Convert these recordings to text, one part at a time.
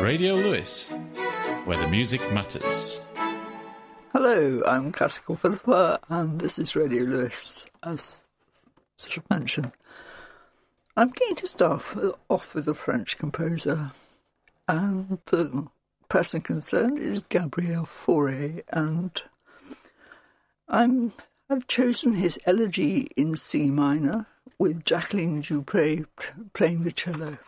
Radio Lewes, where the music matters. Hello, I'm Classical Phillipa, and this is Radio Lewes, as sort of mentioned. I'm going to start off with a French composer, and the person concerned is Gabriel Fauré, and I'm I've chosen his Elegy in C minor with Jacqueline du Pré playing the cello.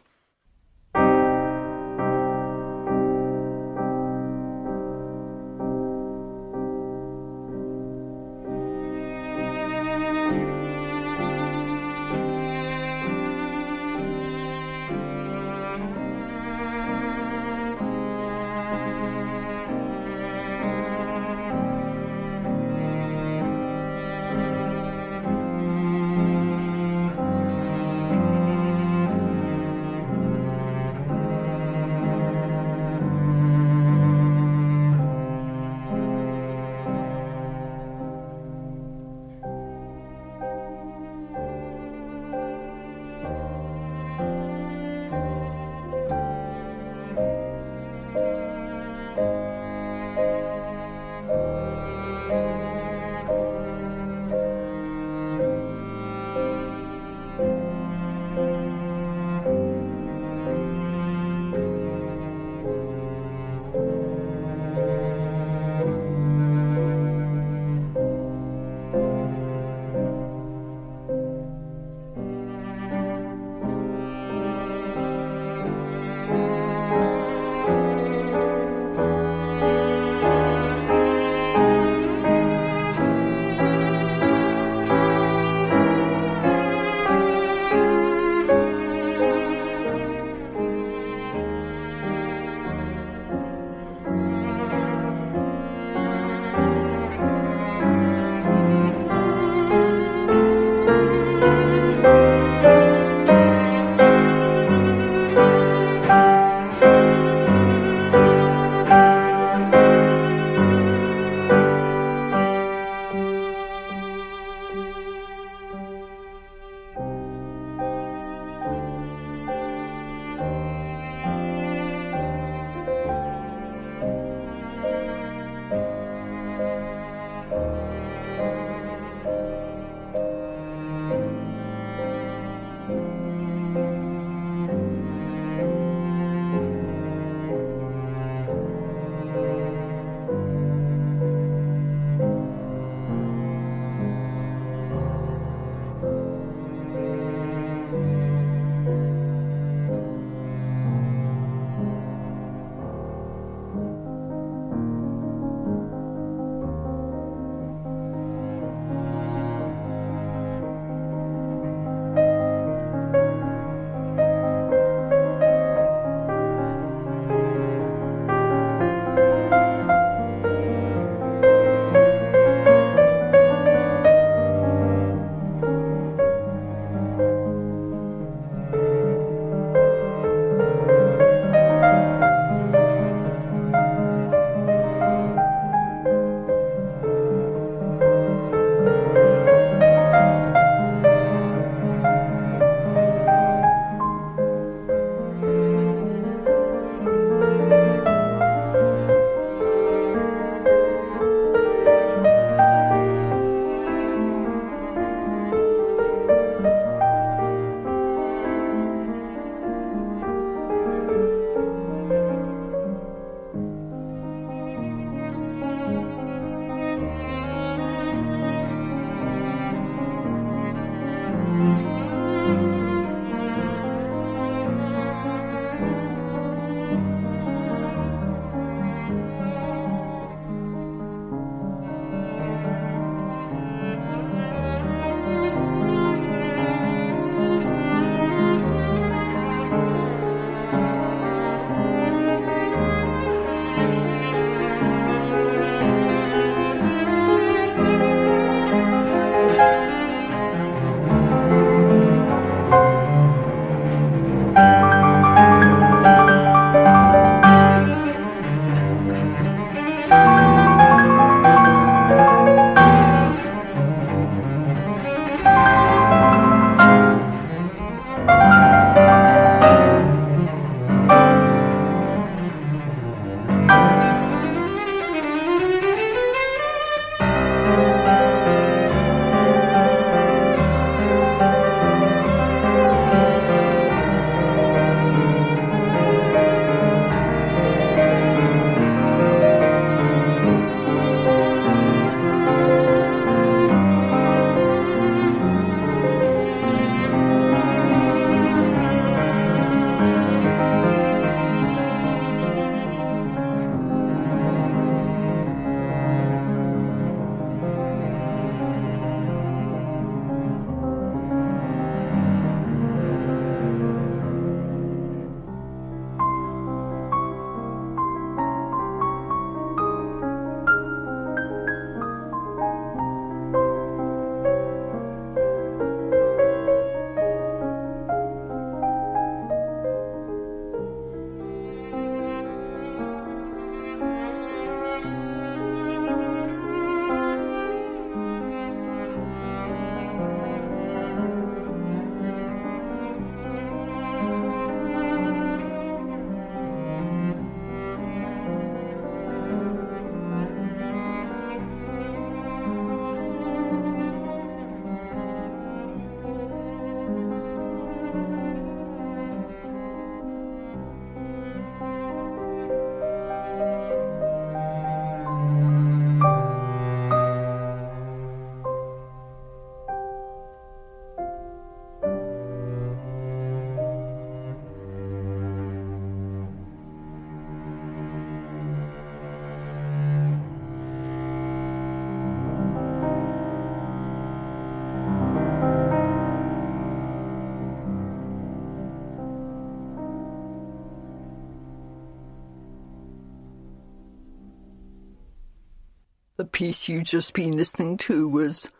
The piece you've just been listening to was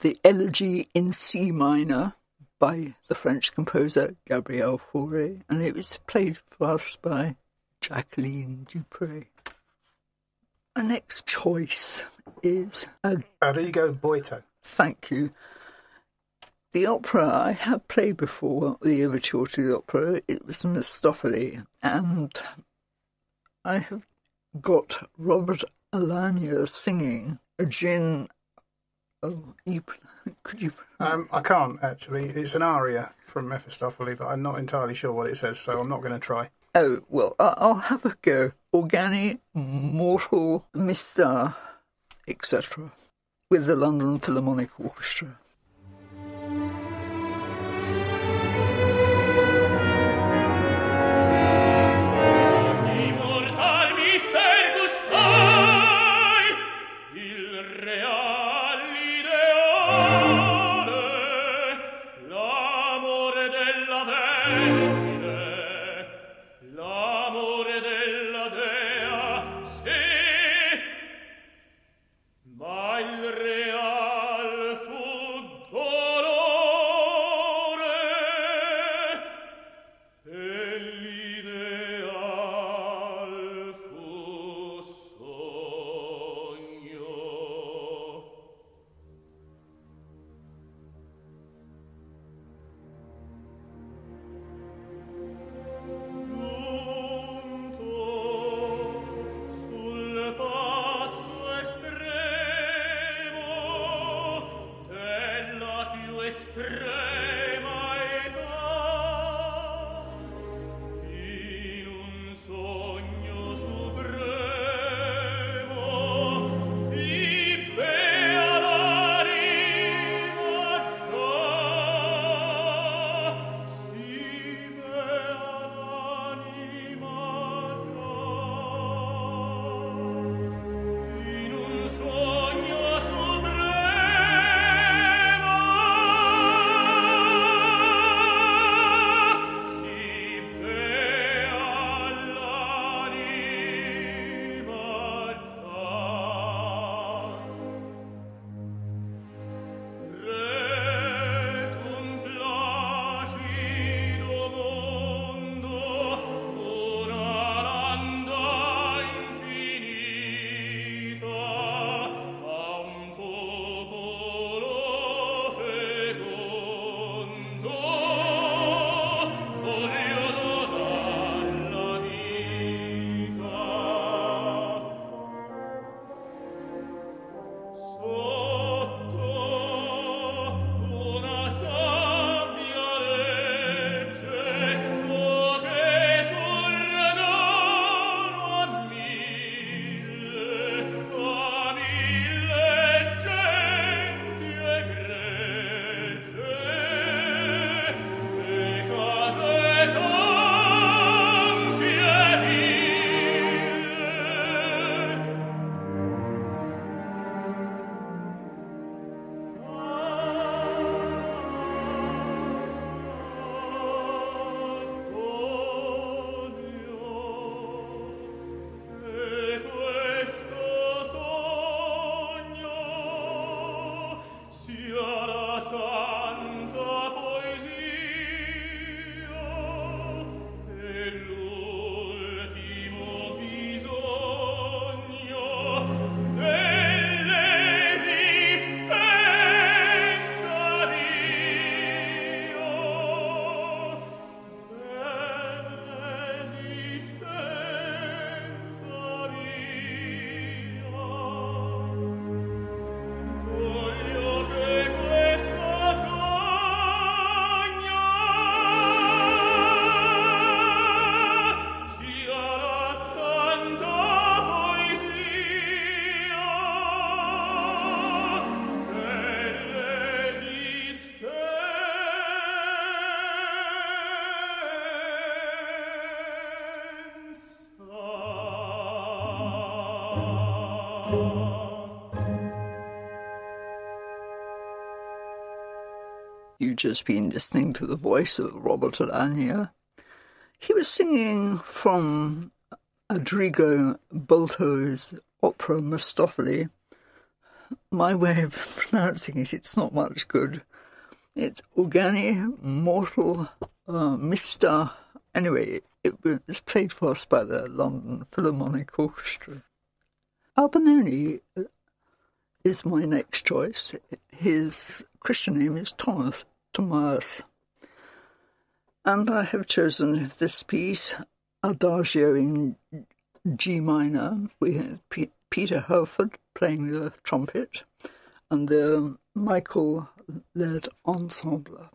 The Elegy in C minor by the French composer Gabriel Fauré, and it was played for us by Jacqueline du Pré. Our next choice is a Arrigo Boito. thank you. The opera I have played before, the overture to the opera, it was Mistopheles, and I have got Robert Alagna singing a gin. Oh, you, could you? Um, I can't actually. It's an aria from Mephistopheles, but I'm not entirely sure what it says, so I'm not going to try. Oh, well, I'll have a go. Organi, Mortal, mister, etc. with the London Philharmonic Orchestra. Just been listening to the voice of Robert Alagna. He was singing from Arrigo Boito's opera Mistopheles, my way of pronouncing it, it's not much good. It's Organi Mortal uh, Mista. Anyway, it was played for us by the London Philharmonic Orchestra. Albinoni is my next choice. His Christian name is Thomas, Thomas. And I have chosen this piece, Adagio in G minor. We P- Peter Hurford playing the trumpet and the Michael Laird ensemble.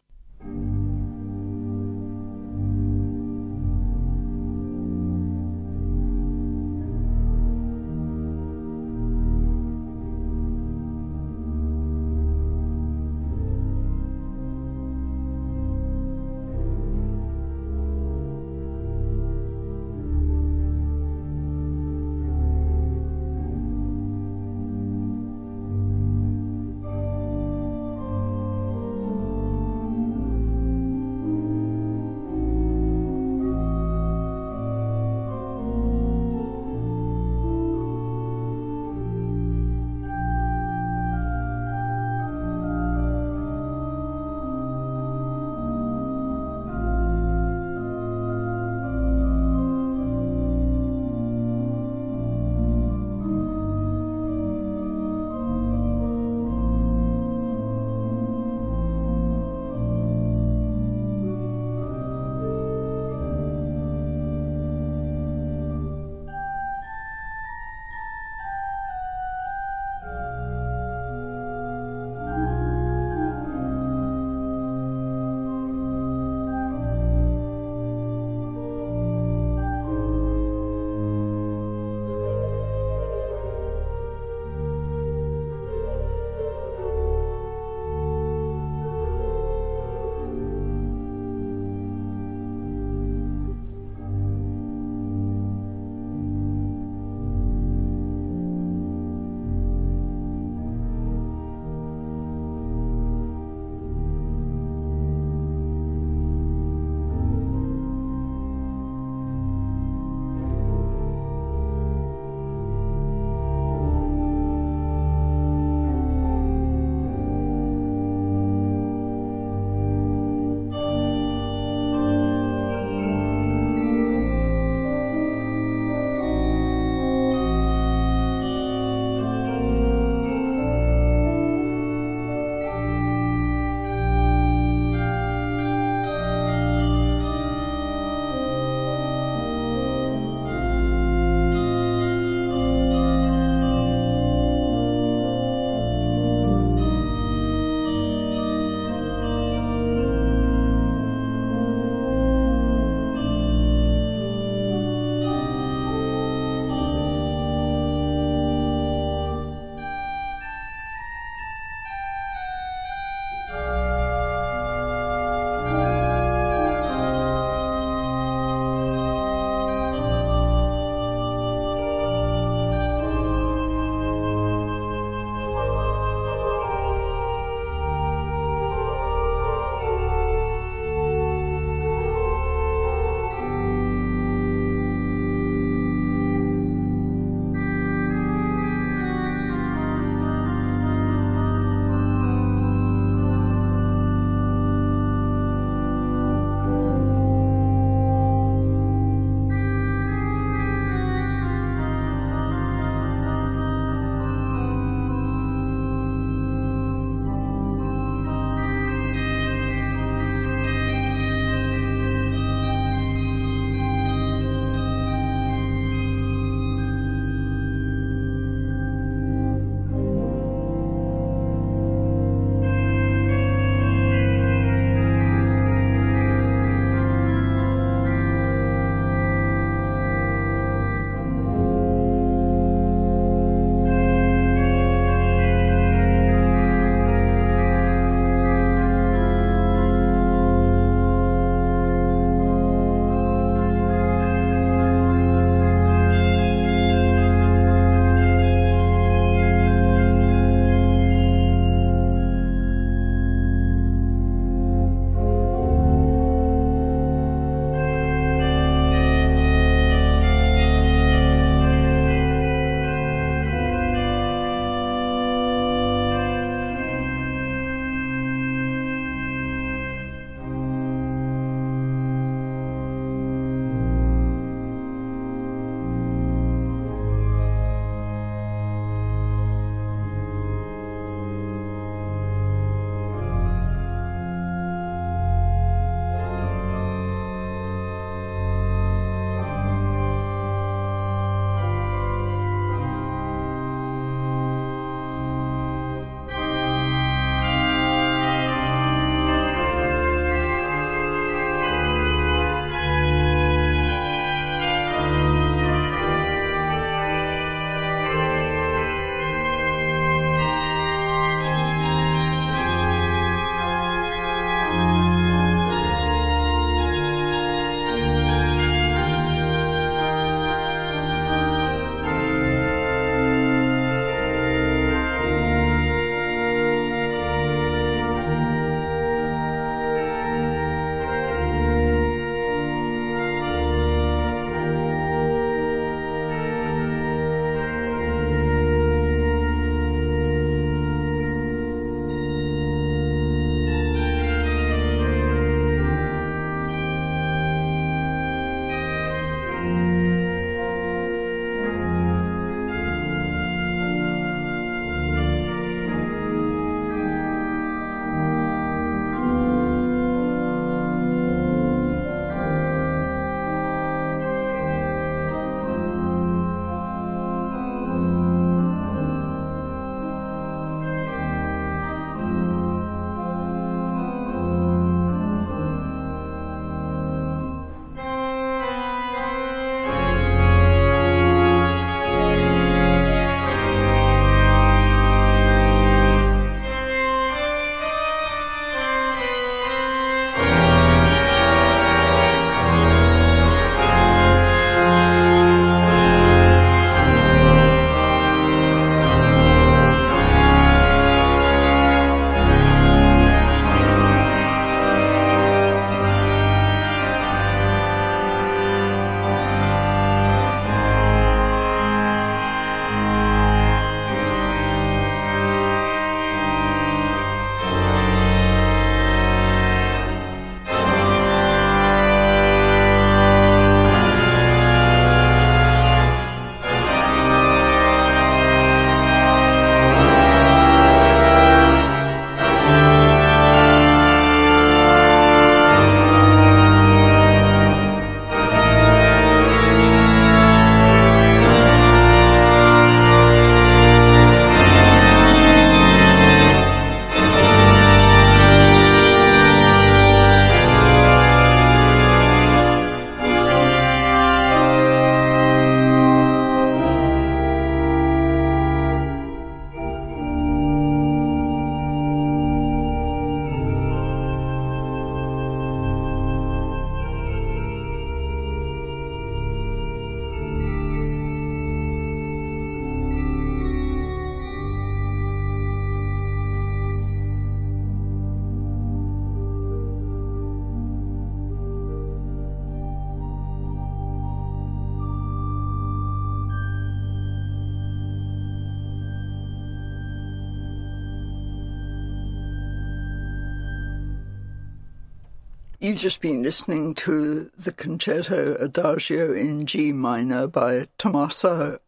Just been listening to the concerto Adagio in G minor by Tommaso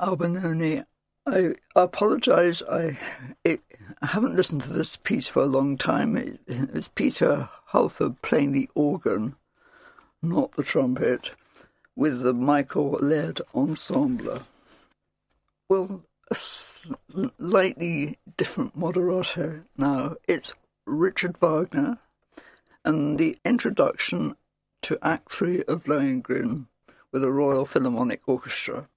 Albinoni. I apologise. I, I haven't listened to this piece for a long time. It, it's Peter Hurford playing the organ, not the trumpet, with the Michael Laird Ensemble. Well, a slightly different moderato now. It's Richard Wagner and the introduction to Act 3 of Lohengrin with the Royal Philharmonic Orchestra.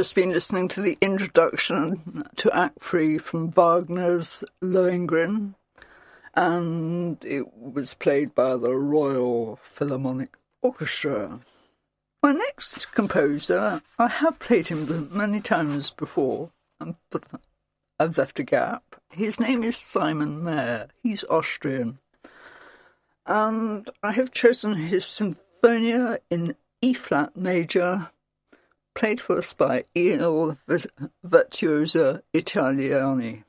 Just been listening to the introduction to Act Three from Wagner's Lohengrin, and it was played by the Royal Philharmonic Orchestra. My next composer, I have played him many times before, um, but I've left a gap. His name is Simon Mayr. He's Austrian. And I have chosen his Sinfonia in E flat major played for us by Il Virtuoso Italiani.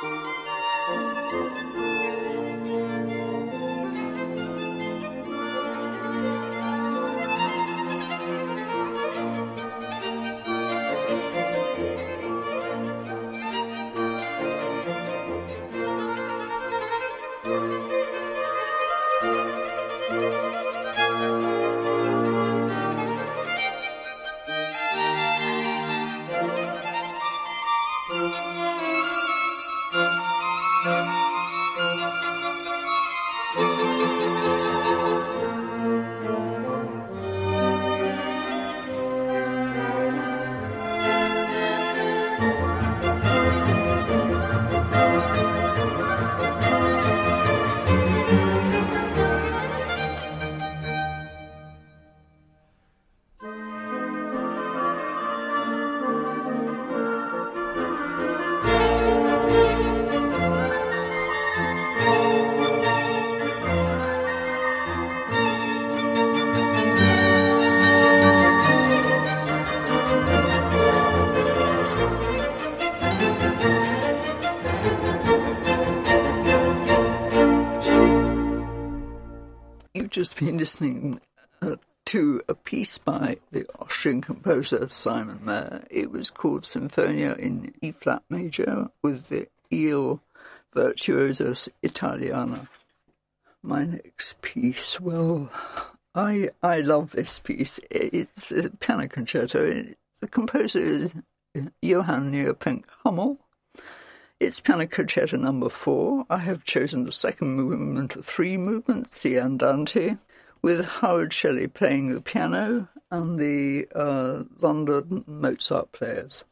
You've listening uh, to a piece by the Austrian composer Simon Mayer. It was called Sinfonia in E flat major with the Il Virtuoso Italiana. My next piece, well, I I love this piece. It's a piano concerto. The composer is Johann Nepomuk Hummel. It's piano concerto number four. I have chosen the second movement of three movements, the Andante, with Howard Shelley playing the piano and the uh, London Mozart players.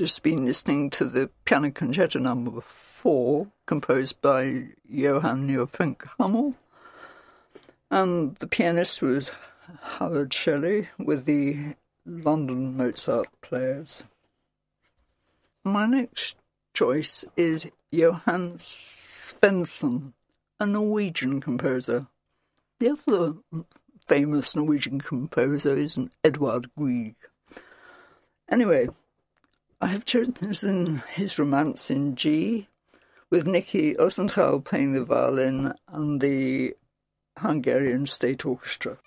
Just been listening to the Piano Concerto Number 4, composed by Johann Nepomuk Hummel. And the pianist was Howard Shelley with the London Mozart Players. My next choice is Johan Svendsen, a Norwegian composer. The other famous Norwegian composer is Edvard Grieg. Anyway, I have chosen his romance in G, with Nicky Osenthal playing the violin and the Hungarian State Orchestra.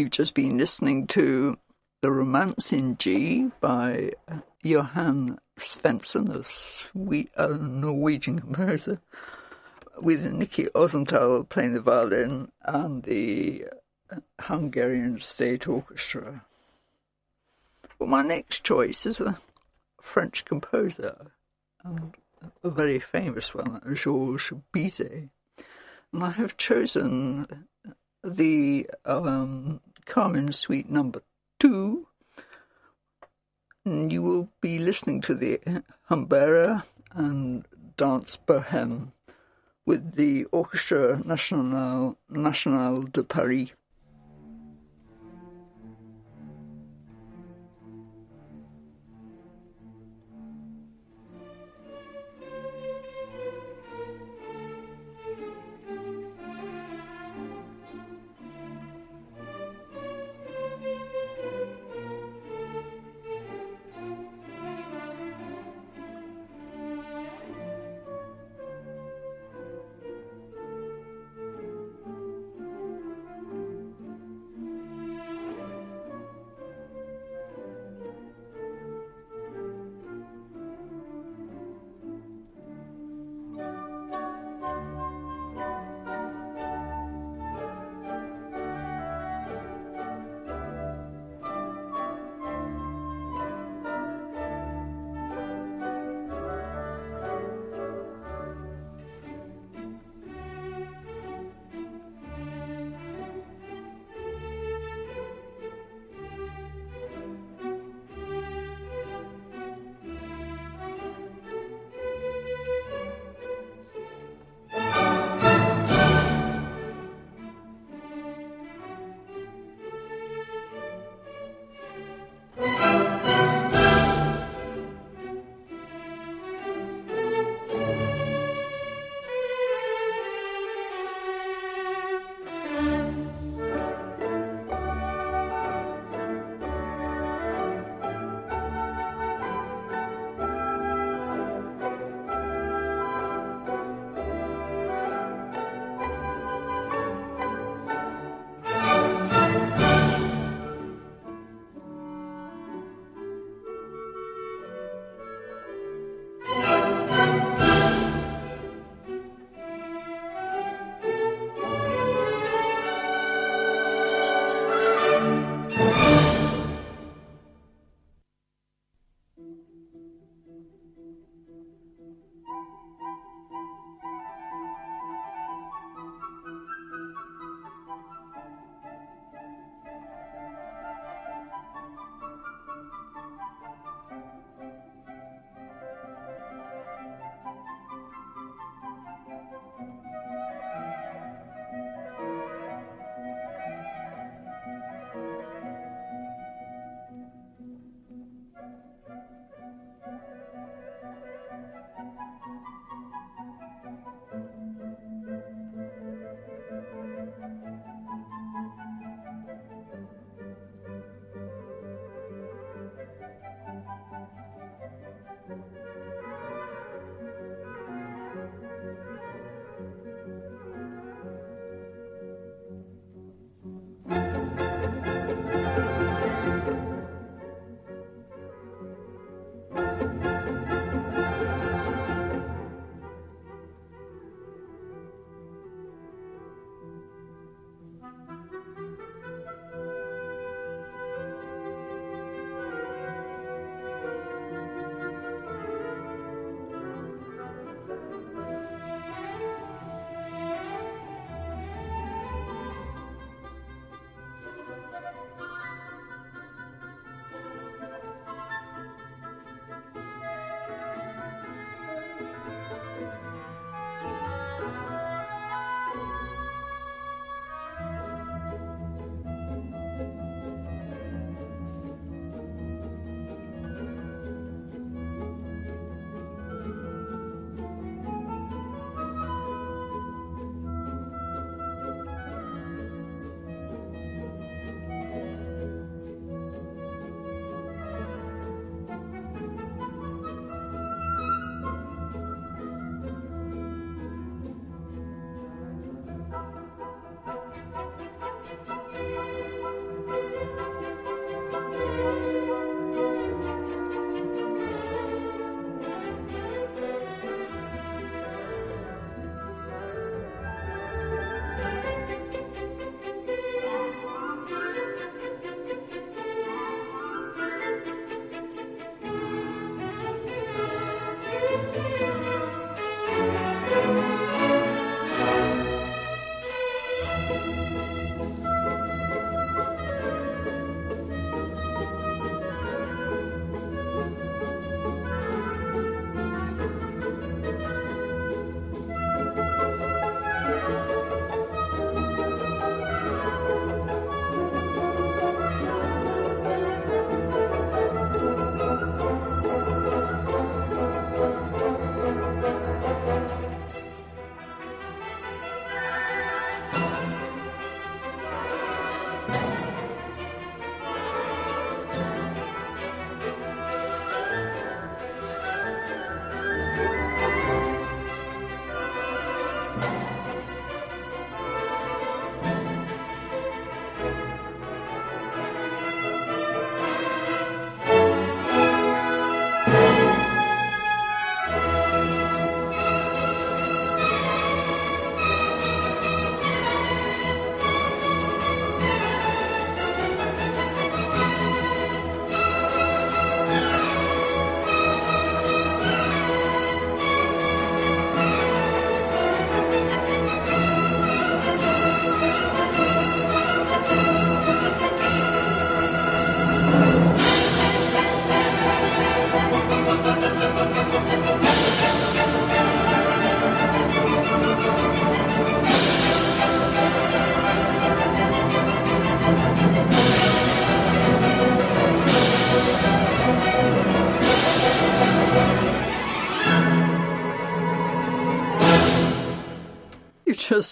You've just been listening to The Romance in G by Johan Svendsen, a, Swe- a Norwegian composer, with Nicky Ozenthal playing the violin and the Hungarian State Orchestra. Well, my next choice is a French composer, and a very famous one, Georges Bizet. And I have chosen the um, Carmen Suite number two. And you will be listening to the Humbera and Danse Bohème with the Orchestra Nationale, Nationale de Paris.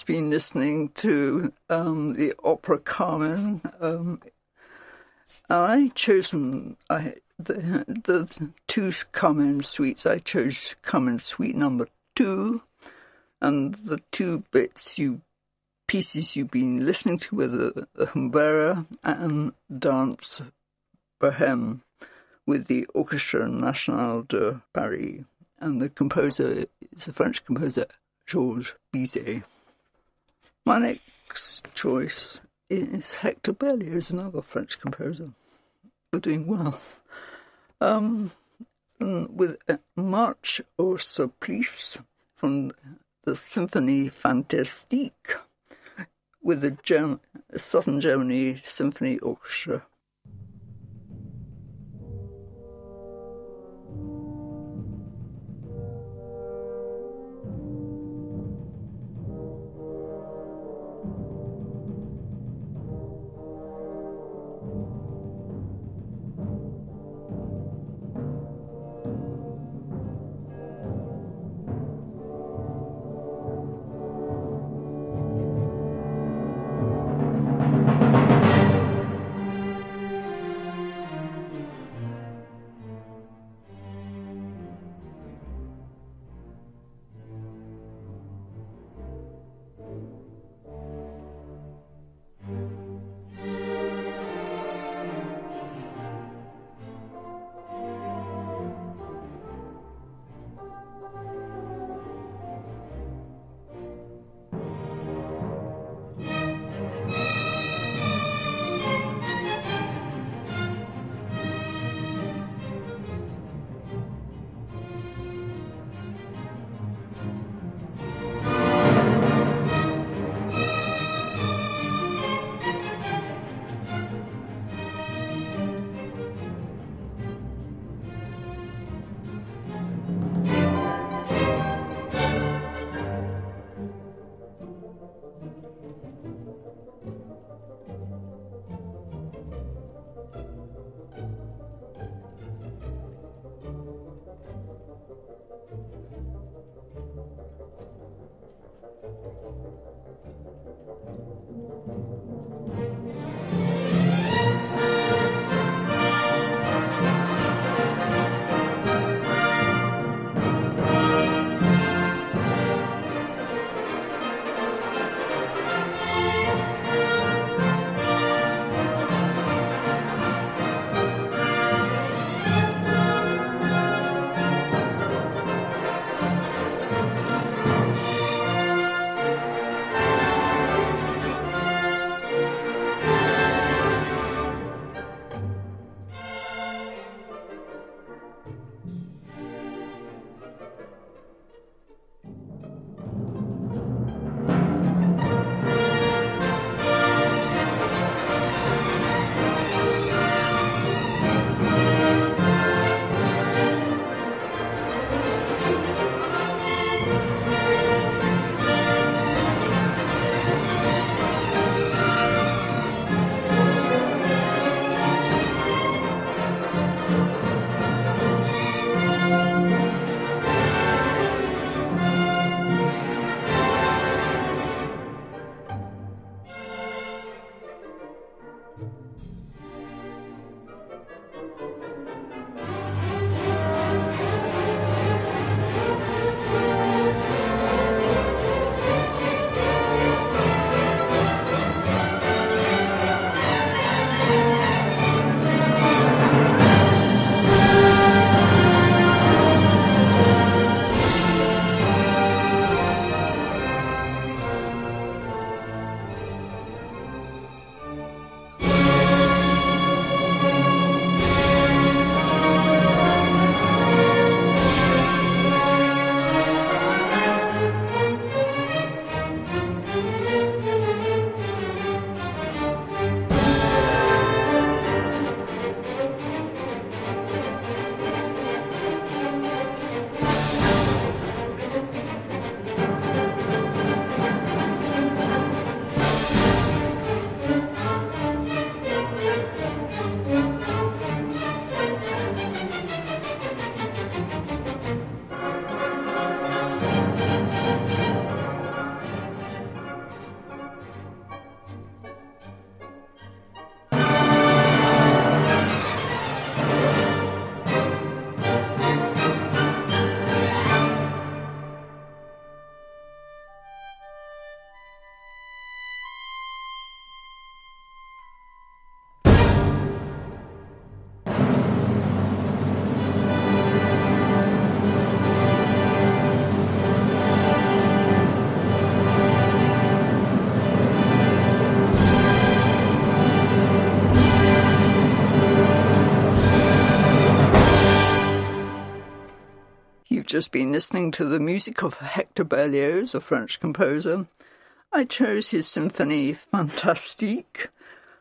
Been listening to um, the opera Carmen. Um, I chosen I, the, the two Carmen suites. I chose Carmen Suite number two, and the two bits you pieces you've been listening to were the, the Humbera and Danse Bohème with the Orchestra National de Paris, and the composer is the French composer Georges Bizet. My next choice is Hector Berlioz, another French composer. We're doing well. Um, with Marche au Supplice from the Symphonie Fantastique with the Germ- Southern Germany Symphony Orchestra. Just been listening to the music of Hector Berlioz, a French composer. I chose his symphony Fantastique,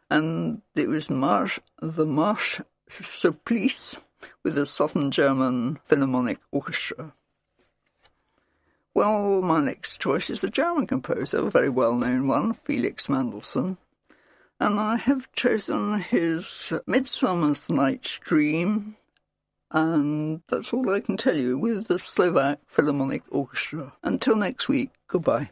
and it was the Marche Supplice with a Southern German Philharmonic Orchestra. Well, my next choice is a German composer, a very well known one, Felix Mendelssohn. And I have chosen his Midsummer's Night's Dream, and that's all I can tell you with the Slovak Philharmonic Orchestra. Until next week, goodbye.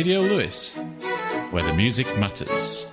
Radio Lewes, where the music matters.